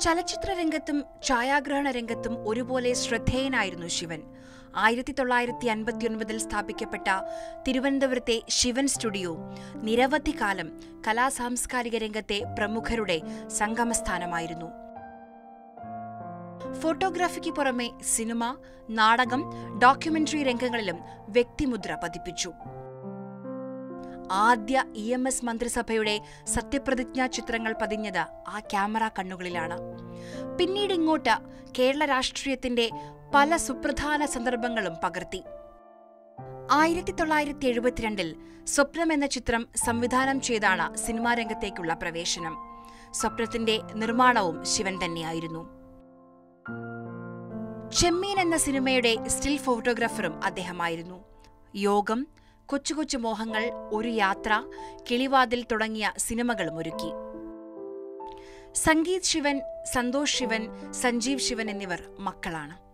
ചലച്ചിത്ര രംഗത്തും ഛായാഗ്രഹണ രംഗത്തും ഒരുപോലെ ശ്രദ്ധേയനായിരുന്നു ശിവൻ. ആയിരത്തി തൊള്ളായിരത്തി അൻപത്തിയൊൻപതിൽ സ്ഥാപിക്കപ്പെട്ട തിരുവനന്തപുരത്തെ ശിവൻ സ്റ്റുഡിയോ നിരവധി കാലം കലാസാംസ്കാരിക രംഗത്തെ പ്രമുഖരുടെ സംഗമസ്ഥാനമായിരുന്നു. ഫോട്ടോഗ്രാഫിക്ക് പുറമെ സിനിമ നാടകം ഡോക്യുമെന്ററി രംഗങ്ങളിലും വ്യക്തിമുദ്ര പതിപ്പിച്ചു. ആദ്യ ഇ എം എസ് മന്ത്രിസഭയുടെ സത്യപ്രതിജ്ഞാ ചിത്രങ്ങൾ പതിഞ്ഞത് ആ ക്യാമറ കണ്ണുകളിലാണ്. പിന്നീട് ഇങ്ങോട്ട് കേരള രാഷ്ട്രീയത്തിന്റെ പല സുപ്രധാന സന്ദർഭങ്ങളും പകർത്തി. ആയിരത്തി തൊള്ളായിരത്തി എഴുപത്തിരണ്ടിൽ സ്വപ്നം എന്ന ചിത്രം സംവിധാനം ചെയ്താണ് സിനിമാ രംഗത്തേക്കുള്ള പ്രവേശനം. സ്വപ്നത്തിന്റെ നിർമ്മാണവും ശിവൻ തന്നെയായിരുന്നു. ചെമ്മീൻ എന്ന സിനിമയുടെ സ്റ്റിൽ ഫോട്ടോഗ്രാഫറും അദ്ദേഹമായിരുന്നു. യോഗം കൊച്ചു കൊച്ചു മോഹങ്ങൾ ഒരു യാത്ര കിളിവാതിൽ തുടങ്ങിയ സിനിമകളും ഒരുക്കി. സംഗീത് ശിവൻ സന്തോഷ് ശിവൻ സഞ്ജീവ് ശിവൻ എന്നിവർ മക്കളാണ്.